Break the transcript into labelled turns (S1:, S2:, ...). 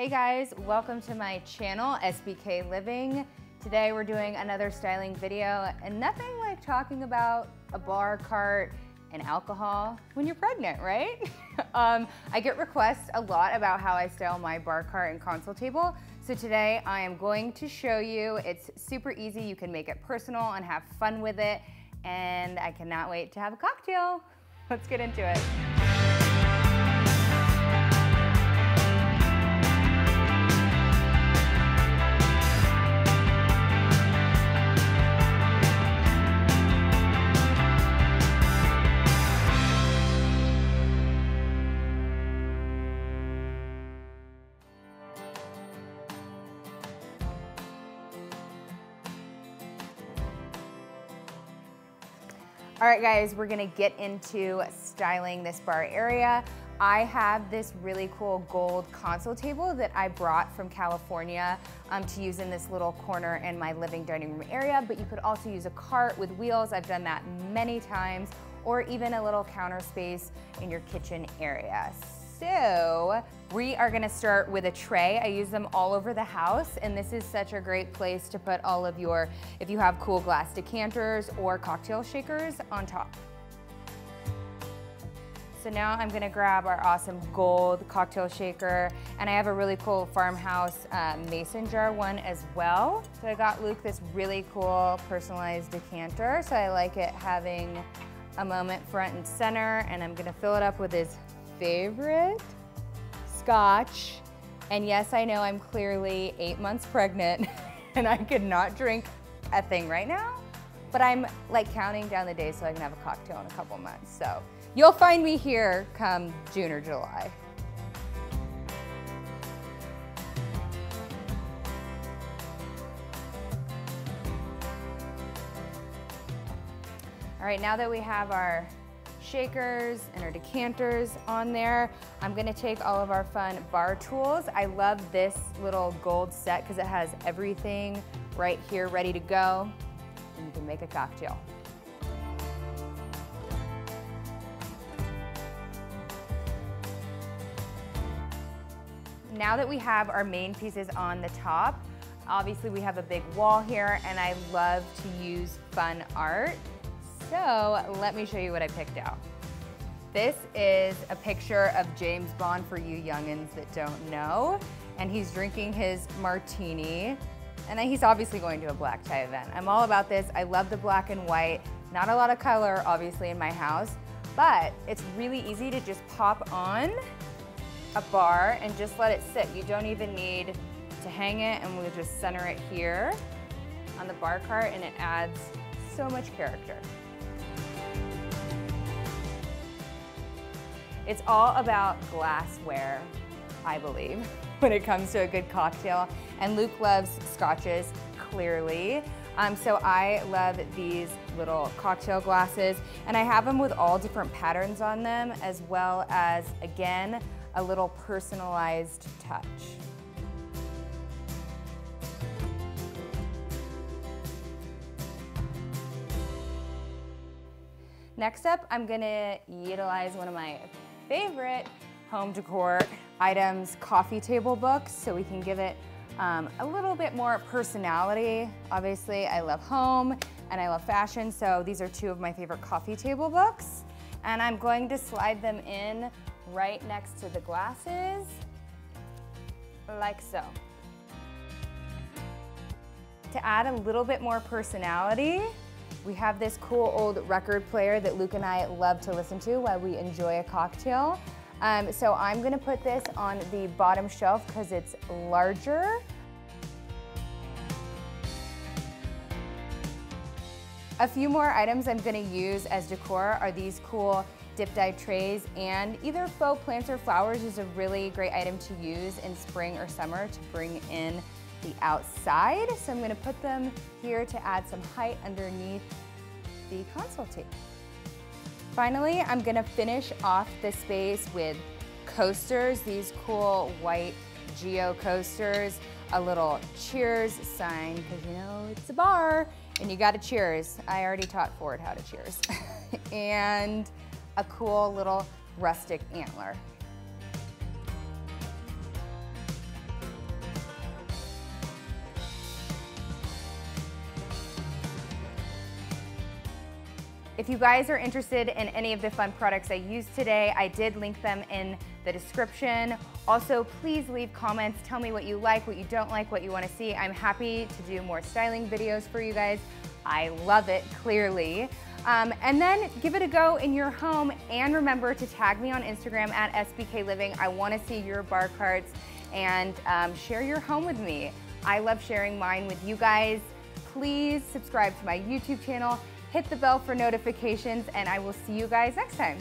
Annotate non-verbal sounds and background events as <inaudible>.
S1: Hey guys, welcome to my channel, SBK Living. Today we're doing another styling video and nothing like talking about a bar cart and alcohol when you're pregnant, right? <laughs> um, I get requests a lot about how I style my bar cart and console table. So today I am going to show you. It's super easy. You can make it personal and have fun with it. And I cannot wait to have a cocktail. <laughs> Let's get into it. All right guys, we're gonna get into styling this bar area. I have this really cool gold console table that I brought from California um, to use in this little corner in my living dining room area, but you could also use a cart with wheels. I've done that many times, or even a little counter space in your kitchen area. So we are gonna start with a tray. I use them all over the house and this is such a great place to put all of your, if you have cool glass decanters or cocktail shakers on top. So now I'm gonna grab our awesome gold cocktail shaker and I have a really cool farmhouse uh, mason jar one as well. So I got Luke this really cool personalized decanter. So I like it having a moment front and center and I'm gonna fill it up with his favorite scotch. And yes, I know I'm clearly eight months pregnant <laughs> and I could not drink a thing right now, but I'm like counting down the days so I can have a cocktail in a couple months. So you'll find me here come June or July. All right, now that we have our shakers and our decanters on there. I'm gonna take all of our fun bar tools. I love this little gold set because it has everything right here ready to go and you can make a cocktail. Now that we have our main pieces on the top, obviously we have a big wall here and I love to use fun art. So let me show you what I picked out. This is a picture of James Bond for you youngins that don't know. And he's drinking his martini. And then he's obviously going to a black tie event. I'm all about this. I love the black and white. Not a lot of color, obviously, in my house. But it's really easy to just pop on a bar and just let it sit. You don't even need to hang it and we'll just center it here on the bar cart and it adds so much character. It's all about glassware, I believe, <laughs> when it comes to a good cocktail. And Luke loves scotches, clearly. Um, so I love these little cocktail glasses and I have them with all different patterns on them as well as, again, a little personalized touch. Next up, I'm gonna utilize one of my favorite home decor items, coffee table books, so we can give it um, a little bit more personality. Obviously, I love home and I love fashion, so these are two of my favorite coffee table books. And I'm going to slide them in right next to the glasses, like so. To add a little bit more personality, we have this cool old record player that Luke and I love to listen to while we enjoy a cocktail. Um, so I'm gonna put this on the bottom shelf because it's larger. A few more items I'm gonna use as decor are these cool dip dye trays and either faux plants or flowers is a really great item to use in spring or summer to bring in the outside. So I'm gonna put them here to add some height underneath the console table. Finally, I'm gonna finish off the space with coasters, these cool white Geo coasters, a little cheers sign, because you know it's a bar and you gotta cheers. I already taught Ford how to cheers. <laughs> and a cool little rustic antler. If you guys are interested in any of the fun products I used today, I did link them in the description. Also, please leave comments. Tell me what you like, what you don't like, what you want to see. I'm happy to do more styling videos for you guys. I love it, clearly. Um, and then give it a go in your home and remember to tag me on Instagram at SBK Living. I want to see your bar carts and um, share your home with me. I love sharing mine with you guys. Please subscribe to my YouTube channel, hit the bell for notifications, and I will see you guys next time.